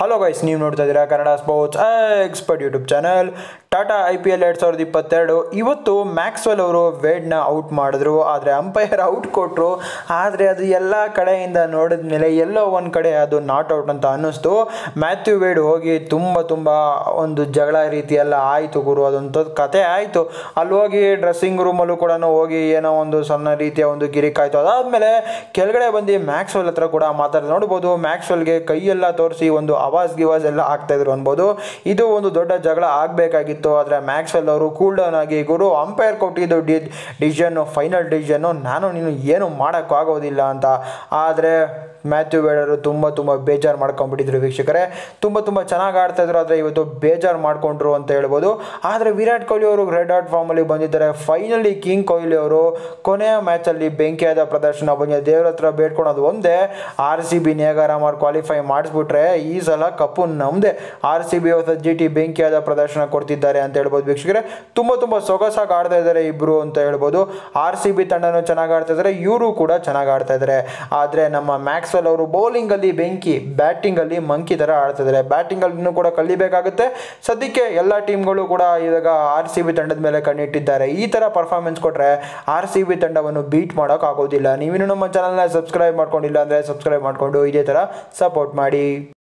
Hello guys ನೀವು ನೋಡ್ತಾ ಇದ್ದೀರಾ Kannada sports expert YouTube channel Tata I P L ಎರಡು ಸಾವಿರದ ಇಪ್ಪತ್ತೆರಡು. ಇವತ್ತು ಮ್ಯಾಕ್ಸ್ವೆಲ್ ಅವರು ವೇಡ್ನ ಔಟ್ ಮಾಡಿದ್ರು. ಆದರೆ ಅಂಪೈರ್ ಔಟ್ ಕೊಟ್ಟರು ಆದರೆ ಅದು ಎಲ್ಲ ಕಡೆಯಿಂದ ನೋಡಿದ ಮೇಲೆ ಎಲ್ಲೋ ಒಂದು ಕಡೆ ಅದು ನಾಟ್ ಔಟ್ ಅಂತ ಅನ್ನಿಸ್ತು. ಮ್ಯಾಥ್ಯೂ ವೇಡ್ ಹೋಗಿ ತುಂಬ ತುಂಬ ಒಂದು ಜಗಳ ರೀತಿ ಎಲ್ಲ ಆಯಿತು ಗುರು. ಅದೊಂದು ಕತೆ ಆಯಿತು. ಅಲ್ಲಿ ಹೋಗಿ ಡ್ರೆಸ್ಸಿಂಗ್ ರೂಮಲ್ಲೂ ಕೂಡ ಹೋಗಿ ಏನೋ ಒಂದು ಸಣ್ಣ ರೀತಿಯ ಒಂದು ಗಿರಿಕಾಯಿತು ಅದಾದಮೇಲೆ ಕೆಳಗಡೆ ಬಂದು ಮ್ಯಾಕ್ಸ್ವೆಲ್ ಹತ್ರ ಕೂಡ ಮಾತಾಡಿ ನೋಡ್ಬೋದು. ಮ್ಯಾಕ್ಸ್ವೆಲ್ಗೆ ಕೈಯೆಲ್ಲ ತೋರಿಸಿ ಒಂದು ಅವಾಜ್ ಗಿವಾಜ್ ಎಲ್ಲ ಆಗ್ತಾ ಇದ್ರು ಅನ್ಬೋದು. ಇದು ಒಂದು ದೊಡ್ಡ ಜಗಳ ಆಗಬೇಕಾಗಿತ್ತು. ಆದರೆ ಮ್ಯಾಕ್ಸ್ವೆಲ್ ಅವರು ಕೂಲ್ ಡೌನ್ ಆಗಿ ಗುರು ಅಂಪೈರ್ ಕೊಟ್ಟಿದ್ದು ಡಿ ಡಿಸಿಷನ್ನು ಫೈನಲ್ ಡಿಸಿಷನ್ನು ನಾನು ನೀನು ಏನು ಮಾಡೋಕ್ಕಾಗೋದಿಲ್ಲ ಅಂತ. ಆದರೆ ಮ್ಯಾಥ್ಯೂ ವೇಡರು ತುಂಬ ತುಂಬ ಬೇಜಾರು ಮಾಡ್ಕೊಂಡ್ಬಿಟ್ಟಿದ್ರು ವೀಕ್ಷಕರೇ. ತುಂಬ ತುಂಬ ಚೆನ್ನಾಗಿ ಆಡ್ತಾ ಇದ್ರು. ಆದರೆ ಇವತ್ತು ಬೇಜಾರು ಮಾಡಿಕೊಂಡ್ರು ಅಂತ ಹೇಳ್ಬೋದು. ಆದರೆ ವಿರಾಟ್ ಕೊಹ್ಲಿ ಅವರು ರೆಡ್ ಆರ್ಟ್ ಫಾರ್ಮಲ್ಲಿ ಬಂದಿದ್ದಾರೆ. ಫೈನಲಿ ಕಿಂಗ್ ಕೊಹ್ಲಿ ಅವರು ಕೊನೆಯ ಮ್ಯಾಚಲ್ಲಿ ಬೆಂಕಿಯಾದ ಪ್ರದರ್ಶನ ಬಂದಿದೆ. ದೇವ್ರ ಹತ್ರ ಬೇಡ್ಕೊಳೋದು ಒಂದೇ. ಆರ್ ಸಿ ಬಿ ನೇಗಾರ ಮಾಡಿ ಕ್ವಾಲಿಫೈ ಮಾಡಿಸ್ಬಿಟ್ರೆ ಈ ಸಲ ಕಪ್ಪು ನಮ್ಮದೇ ಆರ್ ಸಿ ಬಿ ಹೊಸ ಜಿ ಟಿ ಬೆಂಕಿಯಾದ ಪ್ರದರ್ಶನ ಕೊಡ್ತಿದ್ದಾರೆ ಅಂತ ಹೇಳ್ಬೋದು ವೀಕ್ಷಕರೇ. ತುಂಬ ತುಂಬ ಸೊಗಸಾಗಿ ಆಡ್ತಾ ಇದ್ದಾರೆ ಇಬ್ಬರು ಅಂತ ಹೇಳ್ಬೋದು. ಆರ್ ಸಿ ಬಿ ತಂಡನೂ ಚೆನ್ನಾಗಿ ಆಡ್ತಾ ಇದ್ದಾರೆ. ಇವರು ಕೂಡ ಚೆನ್ನಾಗಿ ಆಡ್ತಾ ಇದ್ದಾರೆ. ಆದರೆ ನಮ್ಮ ಮ್ಯಾಕ್ಸ್ವೆಲ್ ಅವರು ಬೌಲಿಂಗಲ್ಲಿ ಬೆಂಕಿ ಬ್ಯಾಟಿಂಗಲ್ಲಿ ಮಂಕಿ ಥರ ಆಡ್ತಾ ಇದ್ದಾರೆ. ಇನ್ನೂ ಕೂಡ ಕಲಿಬೇಕಾಗುತ್ತೆ. ಸದ್ಯಕ್ಕೆ ಎಲ್ಲ ಟೀಮ್ಗಳು ಕೂಡ ಇವಾಗ ಆರ್ ಸಿ ಬಿ ತಂಡದ ಮೇಲೆ ಕಣ್ಣಿಟ್ಟಿದ್ದಾರೆ. ಈ ಥರ ಪರ್ಫಾರ್ಮೆನ್ಸ್ ಕೊಟ್ಟರೆ ಆರ್ ಸಿ ಬಿ ತಂಡವನ್ನು ಬೀಟ್ ಮಾಡೋಕ್ಕಾಗೋದಿಲ್ಲ ನೀವಿನ್ನೂ ನಮ್ಮ ಚಾನಲ್ನ ಸಬ್ಸ್ಕ್ರೈಬ್ ಮಾಡ್ಕೊಂಡಿಲ್ಲ ಅಂದರೆ ಸಬ್ಸ್ಕ್ರೈಬ್ ಮಾಡಿಕೊಂಡು ಇದೇ ಥರ ಸಪೋರ್ಟ್ ಮಾಡಿ.